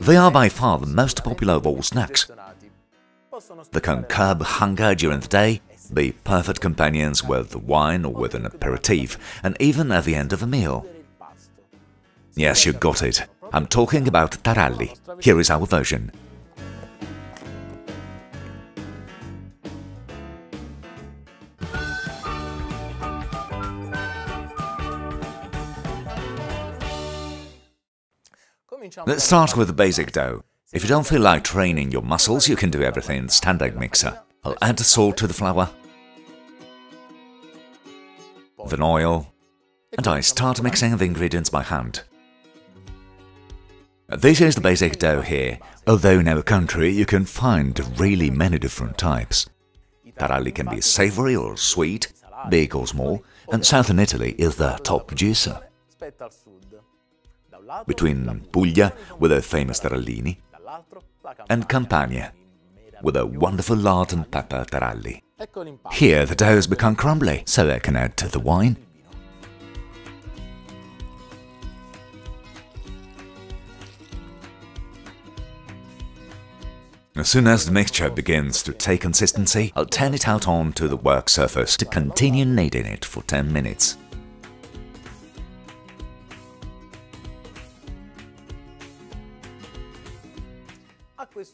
They are by far the most popular of all snacks. They can curb hunger during the day, be perfect companions with wine or with an aperitif, and even at the end of a meal. Yes, you got it. I'm talking about taralli. Here is our version. Let's start with the basic dough. If you don't feel like training your muscles, you can do everything in the standard mixer. I'll add the salt to the flour, then oil, and I start mixing the ingredients by hand. This is the basic dough here, although in our country you can find really many different types. Taralli can be savory or sweet, big or small, and southern Italy is the top producer between Puglia, with their famous tarallini, and Campania, with a wonderful lard and pepper taralli. Here the dough has become crumbly, so I can add to the wine. As soon as the mixture begins to take consistency, I'll turn it out onto the work surface to continue kneading it for 10 minutes.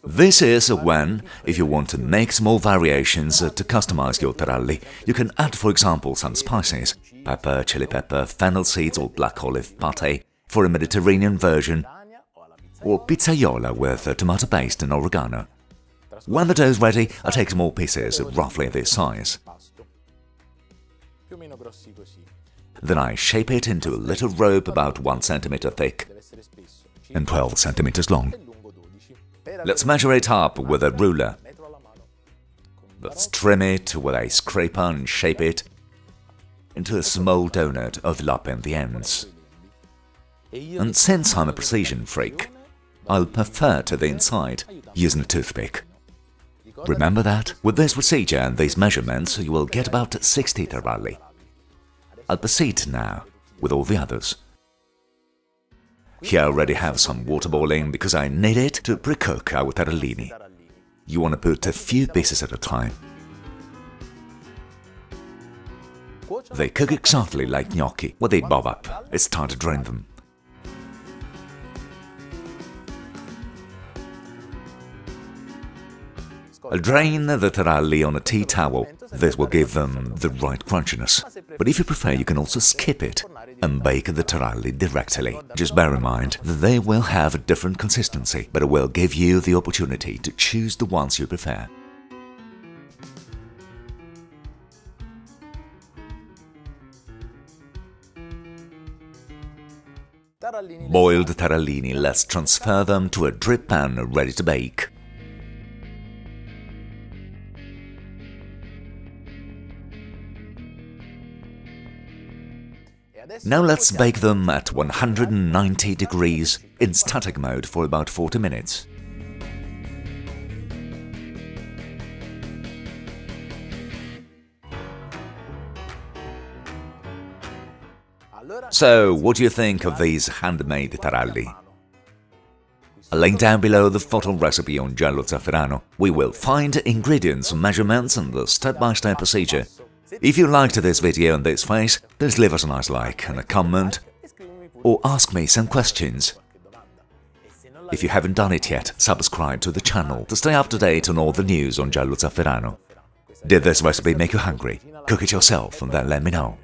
This is when, if you want to make small variations to customize your taralli, you can add for example some spices, pepper, chili pepper, fennel seeds or black olive pate for a Mediterranean version, or pizzaiola with tomato paste and oregano. When the dough is ready, I take small pieces of roughly this size. Then I shape it into a little rope about 1 cm thick and 12 cm long. Let's measure it up with a ruler. Let's trim it with a scraper and shape it into a small donut overlapping the ends. And since I'm a precision freak, I'll prefer to the inside, using a toothpick. Remember that? With this procedure and these measurements, you will get about 60 taralli. I'll proceed now with all the others. Here I already have some water boiling because I need it to pre-cook our tarallini. You want to put a few pieces at a time. They cook exactly like gnocchi. When they bob up, it's time to drain them. I'll drain the taralli on a tea towel. This will give them the right crunchiness. But if you prefer, you can also skip it and bake the taralli directly. Just bear in mind that they will have a different consistency, but it will give you the opportunity to choose the ones you prefer. Boiled tarallini, let's transfer them to a drip pan ready to bake. Now let's bake them at 190 degrees in static mode for about 40 minutes. So, what do you think of these handmade taralli? A link down below the photo recipe on Giallo Zafferano. We will find ingredients, measurements and the step-by-step -step procedure if you liked this video and this face, please leave us a nice like and a comment, or ask me some questions. If you haven't done it yet, subscribe to the channel to stay up to date on all the news on Giallo Zafferano. Did this recipe make you hungry? Cook it yourself and then let me know.